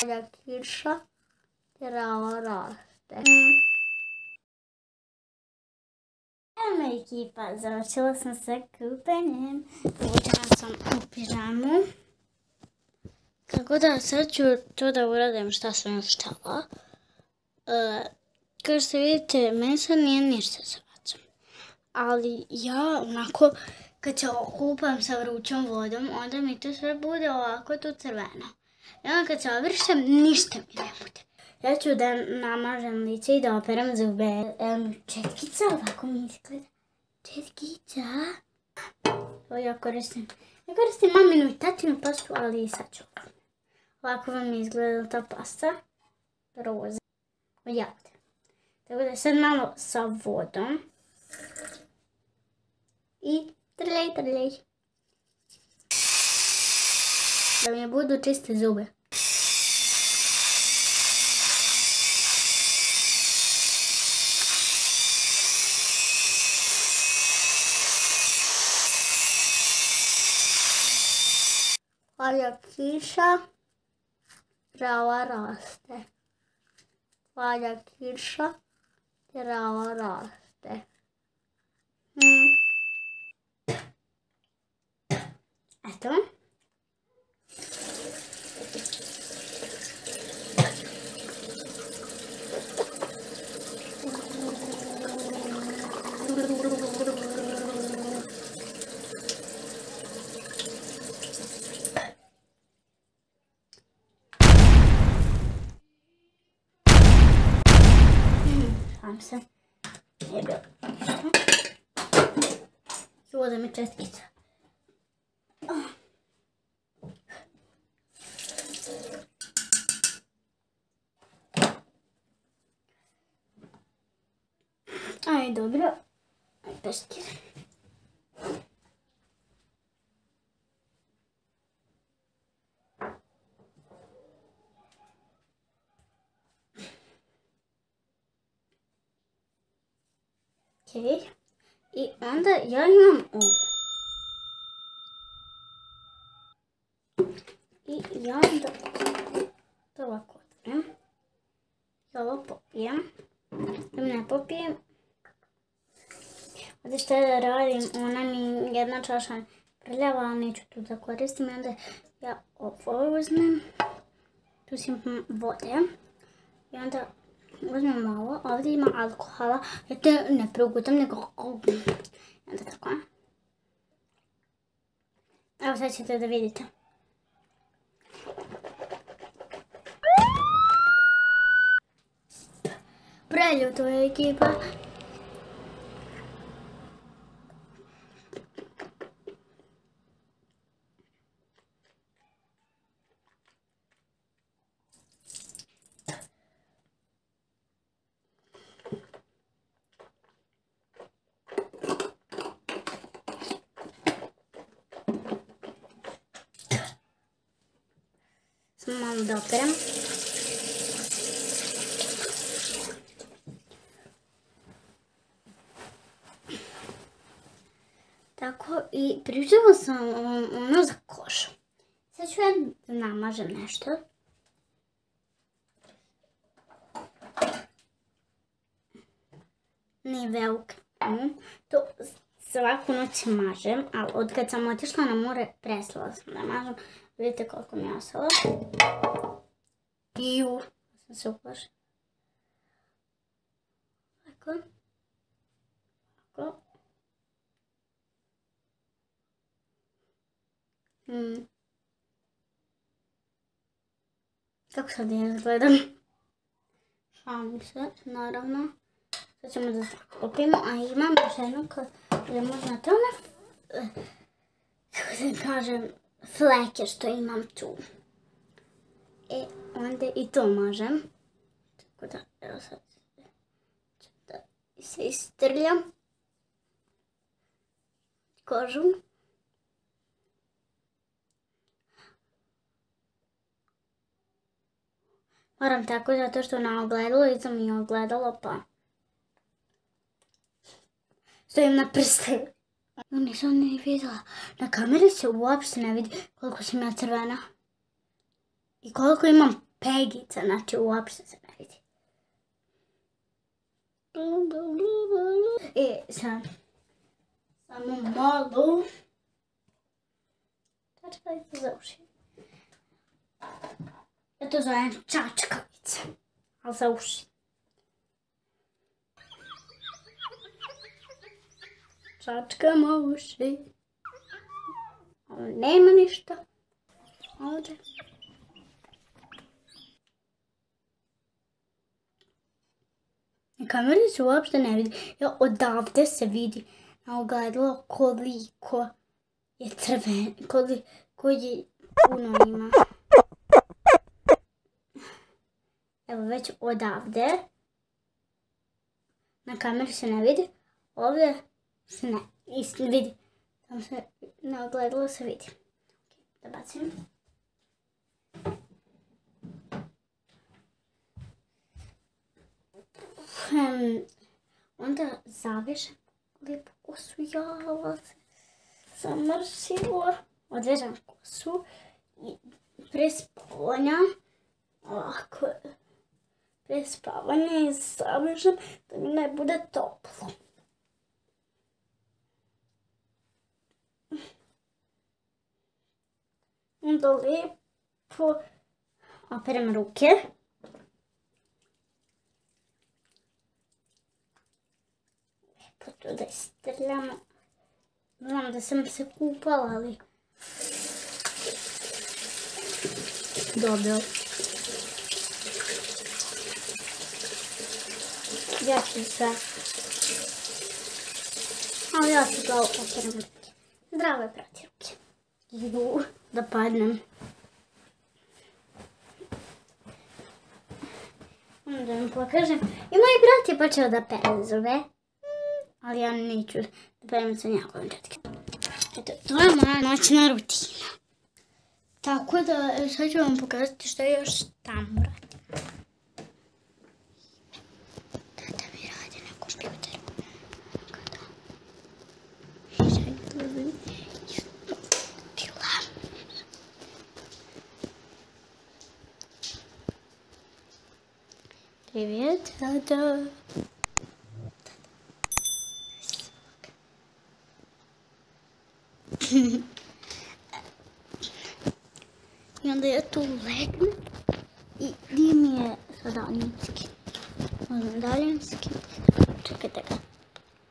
Kada kiša, trava raste. Evo ekipa, završila sam sa kupanjem. Uđala sam u pižamu. Tako da sad ću to da uradim šta sam još E, kao što vidite, meni sad nije ništa sa vacom. Ali ja onako, kad se okupam sa vrućom vodom, onda mi to sve bude ovako tu crveno. I onda kad se ništa mi ne bude. Ja ću da namažem lice i da operam zube. Um, četkica, ovako mi izgleda. Četkica. Ovo ja koristim. Ja koristim maminu i tatinu pastu, ali i sad ću ovako. Ovako vam je izgledala ta pasta. Roza. Od jagode. Tako da sad malo sa vodom. I trljaj, trljaj. Da mi budu čiste zube. Pada kiša, trava raste. Pada kiša, trava raste. Hmm. Eto. Šalim se. Nije bilo ništa. Ovo da mi čestkica. Aj, dobro. Aj, peškir. Okej. I onda ja imam ovo. I ja onda to ovako otvorim. I ovo popijem. Da mi ne popijem. Ovdje šta da radim, ona mi jedna čaša prljava, ali neću tu da koristim. Onda ja ovo uzmem. Tu sam vode. I onda uzmem malo. Ovdje ima alkohola. Ja te ne progutam, nego... I onda tako. Evo sad ćete da vidite. Preljuto je ekipa. dokrem. Тако и прижила съм оно за кош. Сега ще да намажем нещо. Не велко. То svako noć mažem, ali od kad sam otišla na more prestala sam da mažem. Vidite koliko mi je ostalo. Iu, sam se uplašila. Tako. Tako. Hmm. Kako sad ja izgledam? Šalim se, naravno. Sad ćemo da zakopimo, a imam još jednu koja je možda to ne... Kako da kažem, fleke što imam tu. E, onda i to možem. Tako da, evo sad ću da se istrljam kožu. Moram tako zato što na ogledalo iza mi ogledalo pa stojim na prste. Nisam ni vidjela. Na kameri se uopšte ne vidi koliko sam ja crvena. I koliko imam pegica, znači uopšte se ne vidi. E, sad, samo malo. Čačkavica za uši. Ja to zovem čačkavica. ali za uši. Čačkamo uši. Ali nema ništa. Ovdje. Na kameri se uopšte ne vidi. Ja, odavde se vidi na ogledalo koliko je crven, koliko je puno ima. Evo već odavde. Na kameri se ne vidi. Ovdje se ne isti vidi. Tamo se na ogledalo se vidi. Da bacim. um, onda zavežem lijepu kosu, Jala se zamrsila, odvežem kosu i pre ovako, pre i zavežem da mi ne bude toplo. Onda lijepo operem ruke. to da istrljamo. Znam da sam se kupala, ali... Dobro. Ja ću sve. Ali ja ću ga operem ruke. Zdravo je prati ruke. Idu da padnem. Onda vam pokažem. I moj brat je počeo da pezove. ali ja neću da pevim sa njegovim četke. Eto, to je moja noćna rutina. Tako da, e, sad ću vam pokazati što je još tamo Привет, тата. I onda ja tu legnem i gdje mi je sa daljinski. Uzmem daljinski. Čekajte ga.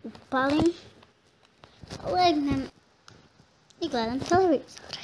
Upalim. Legnem i gledam televizor.